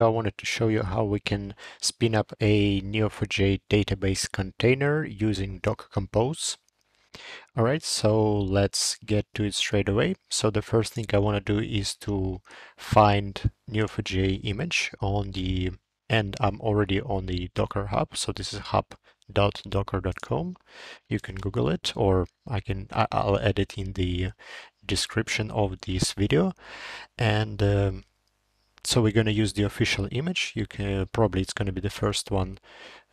I wanted to show you how we can spin up a Neo4j database container using Docker Compose. All right, so let's get to it straight away. So the first thing I want to do is to find Neo4j image on the, and I'm already on the Docker Hub. So this is hub.docker.com. You can Google it, or I can, I'll add it in the description of this video. And um, so we're going to use the official image. You can probably it's going to be the first one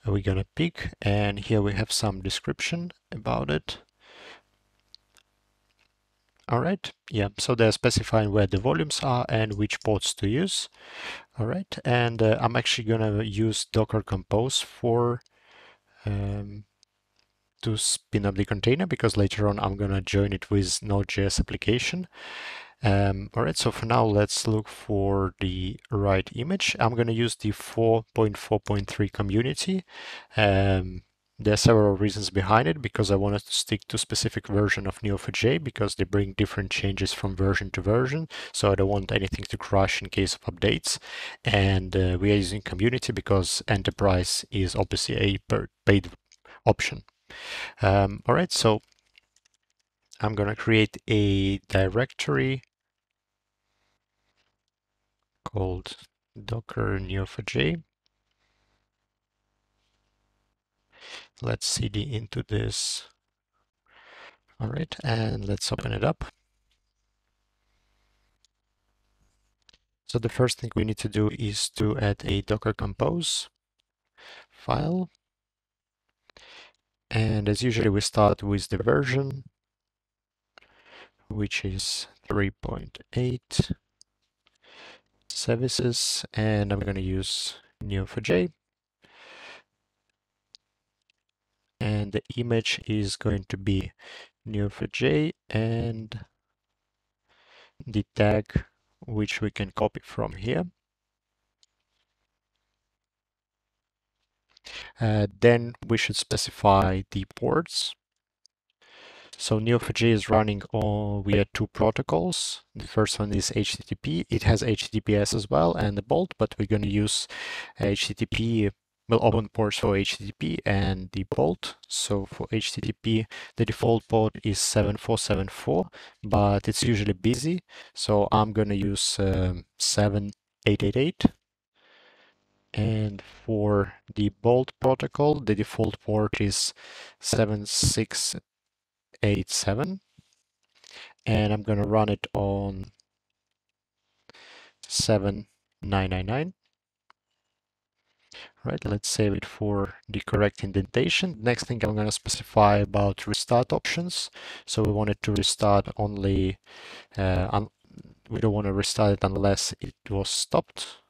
we're going to pick. And here we have some description about it. All right, yeah, so they're specifying where the volumes are and which ports to use. All right, and uh, I'm actually gonna use Docker Compose for um, to spin up the container because later on I'm gonna join it with Node.js application. Um, all right, so for now, let's look for the right image. I'm going to use the 4.4.3 community. Um, there are several reasons behind it because I wanted to stick to specific version of Neo4j because they bring different changes from version to version. So I don't want anything to crash in case of updates. And uh, we are using community because enterprise is obviously a paid option. Um, all right, so I'm going to create a directory called docker neo4j. Let's cd into this. All right, and let's open it up. So the first thing we need to do is to add a docker compose file. And as usually we start with the version, which is 3.8 services and I'm going to use Neo4j. And the image is going to be Neo4j and the tag which we can copy from here. Uh, then we should specify the ports so Neo4j is running on via two protocols. The first one is HTTP. It has HTTPS as well and the Bolt, but we're going to use HTTP will open ports for HTTP and the Bolt. So for HTTP, the default port is 7474, but it's usually busy. So I'm going to use um, 7888. And for the Bolt protocol, the default port is 76 87 and I'm going to run it on 7999. Right, let's save it for the correct indentation. Next thing I'm going to specify about restart options. So we want it to restart only, uh, we don't want to restart it unless it was stopped.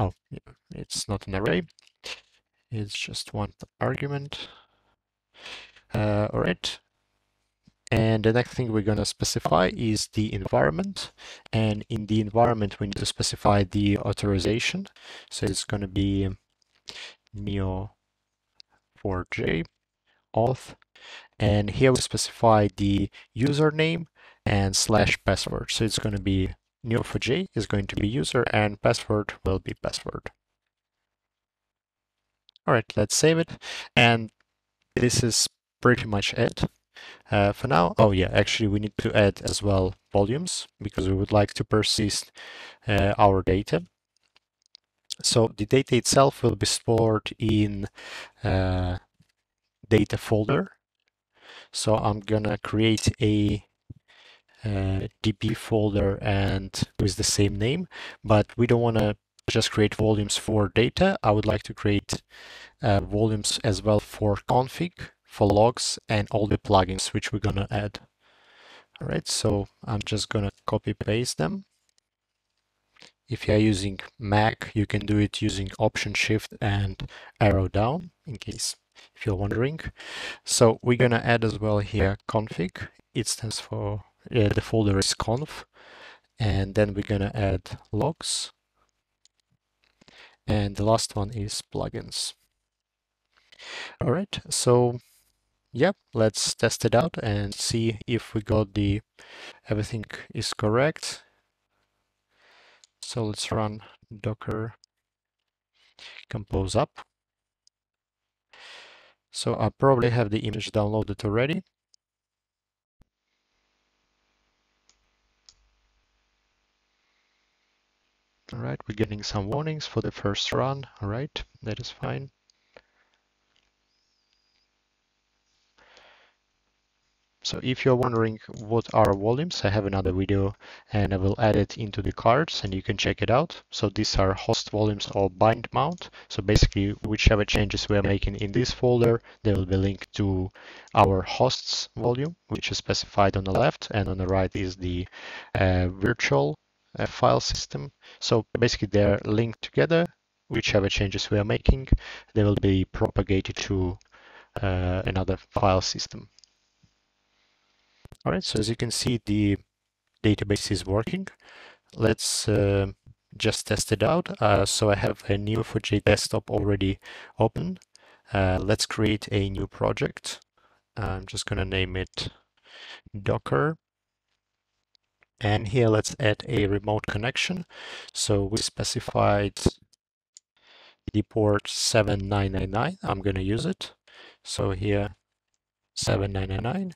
Oh, it's not an array. It's just one argument. Uh, all right. And the next thing we're going to specify is the environment. And in the environment, we need to specify the authorization. So it's going to be neo4j auth. And here we specify the username and slash password. So it's going to be Neo4j is going to be user and password will be password. All right, let's save it. And this is pretty much it. Uh, for now, oh yeah, actually we need to add as well volumes because we would like to persist uh, our data. So the data itself will be stored in uh, data folder. So I'm gonna create a uh, DB folder and with the same name, but we don't want to just create volumes for data. I would like to create uh, volumes as well for config, for logs, and all the plugins which we're going to add. All right, so I'm just going to copy paste them. If you're using Mac, you can do it using Option Shift and arrow down in case if you're wondering. So we're going to add as well here config. It stands for uh, the folder is conf and then we're gonna add logs and the last one is plugins all right so yeah, let's test it out and see if we got the everything is correct. So let's run docker compose up. So I probably have the image downloaded already. All right, we're getting some warnings for the first run. All right, that is fine. So if you're wondering what are volumes, I have another video and I will add it into the cards and you can check it out. So these are host volumes or bind mount. So basically whichever changes we are making in this folder, they will be linked to our hosts volume, which is specified on the left and on the right is the uh, virtual uh, file system. So basically they're linked together. Whichever changes we are making, they will be propagated to uh, another file system. All right, so as you can see, the database is working. Let's uh, just test it out. Uh, so I have a Neo4j desktop already open. Uh, let's create a new project. I'm just going to name it Docker. And here let's add a remote connection. So we specified the port 7999. I'm going to use it. So here 7999.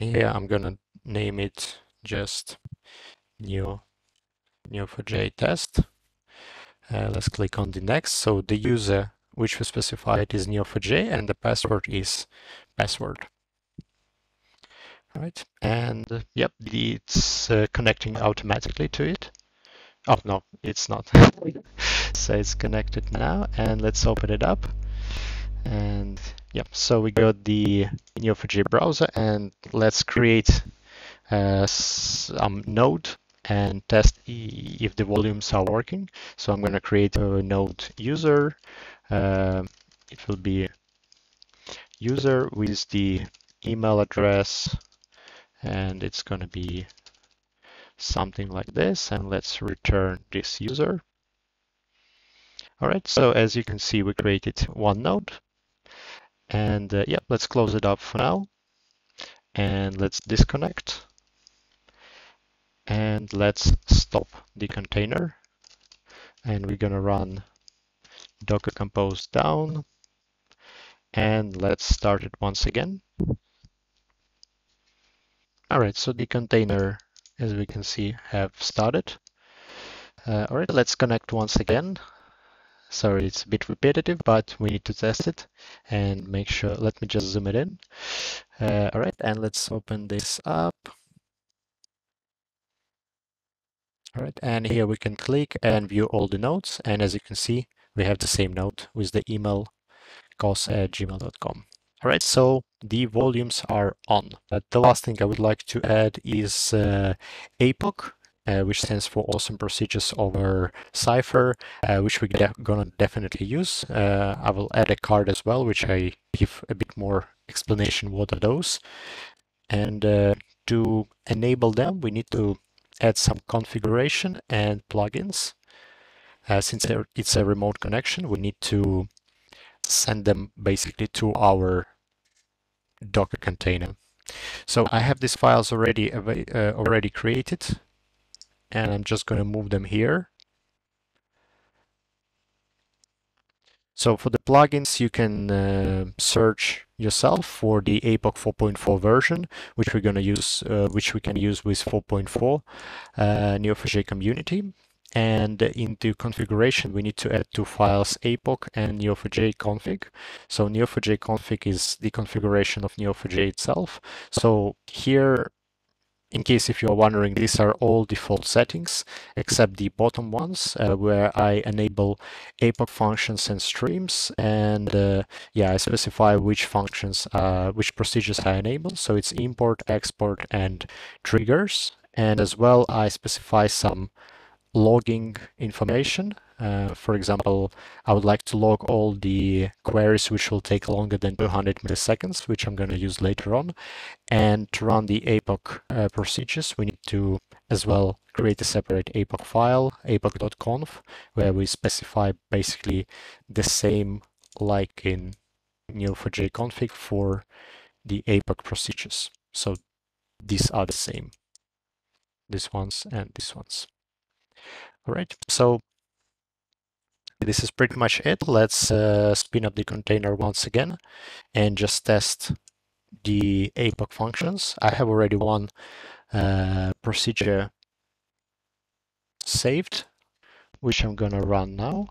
And here I'm gonna name it just new neo4j test. Uh, let's click on the next. So the user which we specified is neo4j and the password is password. Right, and uh, yep, it's uh, connecting automatically to it. Oh no, it's not. so it's connected now, and let's open it up. And Yep, so we got the Neo4j browser and let's create uh, some node and test if the volumes are working. So I'm going to create a node user. Uh, it will be user with the email address and it's going to be something like this and let's return this user. All right, so as you can see, we created one node and uh, yeah, let's close it up for now. And let's disconnect. And let's stop the container. And we're gonna run docker compose down. And let's start it once again. All right, so the container, as we can see, have started. Uh, all right, let's connect once again. Sorry, it's a bit repetitive, but we need to test it and make sure. Let me just zoom it in. Uh, all right, and let's open this up. All right, and here we can click and view all the notes. And as you can see, we have the same note with the email cos at gmail.com. All right, so the volumes are on. But the last thing I would like to add is uh, APOC uh, which stands for Awesome Procedures over Cypher, uh, which we're de gonna definitely use. Uh, I will add a card as well, which I give a bit more explanation what are those. And uh, to enable them, we need to add some configuration and plugins. Uh, since it's a remote connection, we need to send them basically to our Docker container. So I have these files already uh, already created and I'm just going to move them here. So for the plugins, you can uh, search yourself for the APOC 4.4 version, which we're going to use, uh, which we can use with 4.4 uh, Neo4j community. And into configuration, we need to add two files, APOC and Neo4j config. So Neo4j config is the configuration of Neo4j itself. So here in case if you're wondering, these are all default settings except the bottom ones uh, where I enable APOC functions and streams and uh, yeah, I specify which functions, uh, which procedures I enable. So it's import, export and triggers. And as well, I specify some logging information. Uh, for example, I would like to log all the queries which will take longer than 200 milliseconds, which I'm going to use later on. And to run the APOC uh, procedures, we need to as well create a separate APOC file, apoc.conf, where we specify basically the same like in Neo4j config for the APOC procedures. So these are the same, these ones and these ones. All right, so this is pretty much it. Let's uh, spin up the container once again and just test the APOC functions. I have already one uh, procedure saved, which I'm gonna run now.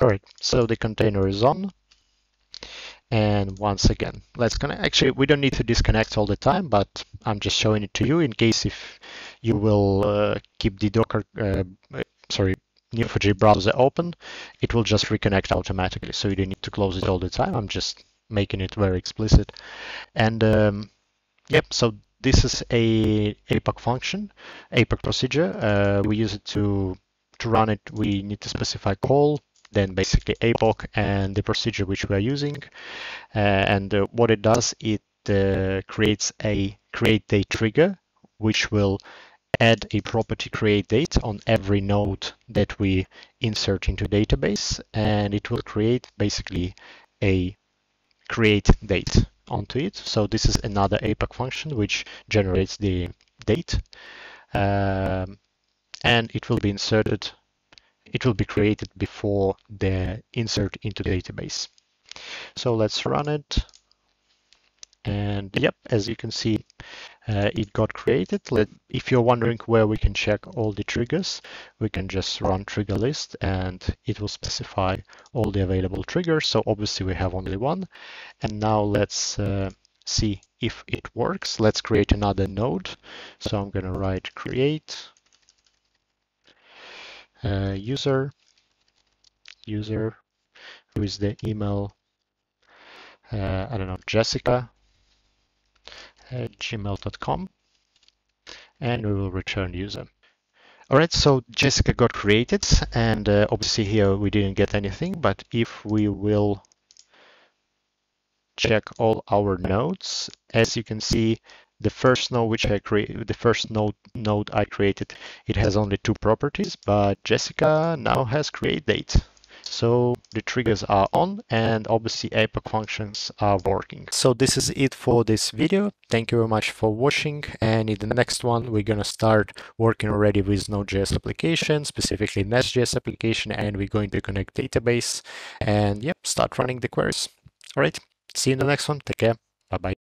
All right, so the container is on. And once again, let's connect. Actually, we don't need to disconnect all the time, but I'm just showing it to you in case if you will uh, keep the Docker, uh, sorry, Neo4j browser open, it will just reconnect automatically. So you don't need to close it all the time. I'm just making it very explicit. And um, yep, so this is a APOC function, APOC procedure. Uh, we use it to to run it. We need to specify call, then basically APOC and the procedure which we are using. Uh, and uh, what it does, it uh, creates a create date trigger, which will add a property create date on every node that we insert into database and it will create basically a create date onto it. So this is another APOC function which generates the date um, and it will be inserted, it will be created before the insert into the database. So let's run it. And yep, as you can see, uh, it got created. Let, if you're wondering where we can check all the triggers, we can just run trigger list and it will specify all the available triggers. So obviously we have only one. And now let's uh, see if it works. Let's create another node. So I'm going to write create uh, user, user, who is the email, uh, I don't know, Jessica gmail.com and we will return user. All right, so Jessica got created and uh, obviously here we didn't get anything, but if we will check all our nodes, as you can see, the first node which I created, the first node node I created, it has only two properties, but Jessica now has create date. So the triggers are on and obviously APOC functions are working. So this is it for this video. Thank you very much for watching. And in the next one, we're going to start working already with Node.js application, specifically Nest.js application, and we're going to connect database and yep, start running the queries. All right, see you in the next one. Take care. Bye-bye.